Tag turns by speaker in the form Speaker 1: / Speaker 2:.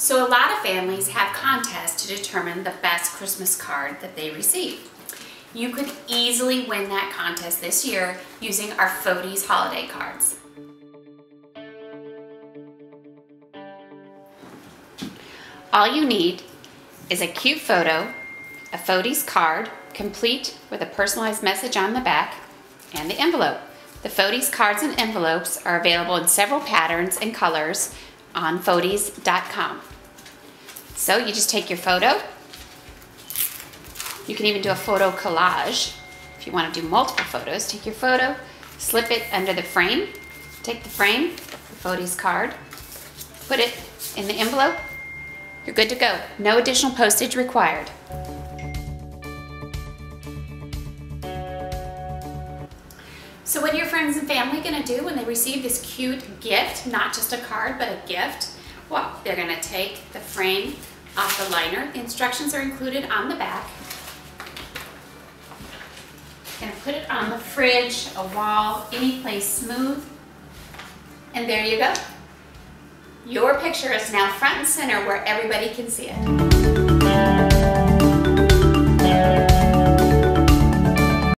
Speaker 1: So a lot of families have contests to determine the best Christmas card that they receive. You could easily win that contest this year using our Fodeez holiday cards. All you need is a cute photo, a Fodeez card, complete with a personalized message on the back, and the envelope. The Fodeez cards and envelopes are available in several patterns and colors on fodeez.com. So you just take your photo. You can even do a photo collage. If you want to do multiple photos, take your photo, slip it under the frame, take the frame, the Fodeez card, put it in the envelope, you're good to go. No additional postage required. So what are your friends and family gonna do when they receive this cute gift, not just a card, but a gift? Well, they're gonna take the frame off the liner. The instructions are included on the back. Gonna put it on the fridge, a wall, any place smooth. And there you go. Your picture is now front and center where everybody can see it.